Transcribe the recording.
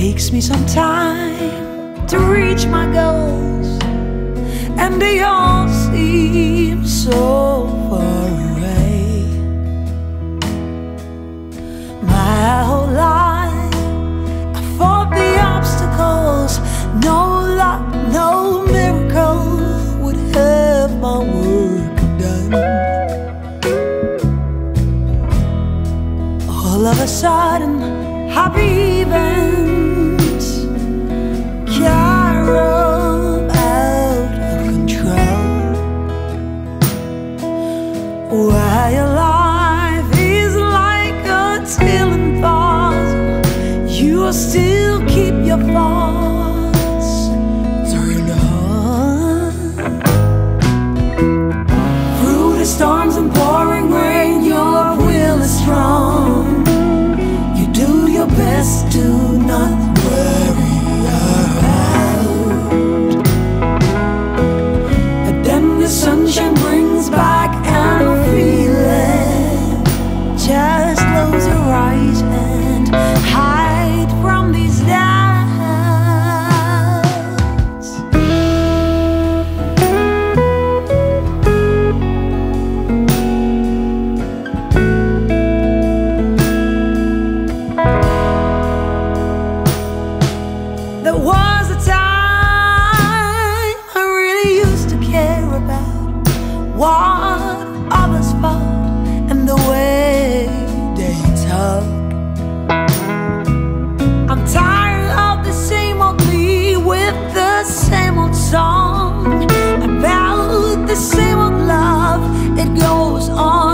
takes me some time to reach my goals, and they all seem so far away. My whole life, I fought the obstacles. No luck, no miracle would have my work done. All of a sudden, happy you still keep your thoughts turned on. Through the storms and pouring rain, your will is strong. You do your best to not used to care about what others thought and the way they talk. I'm tired of the same old me with the same old song about the same old love. It goes on.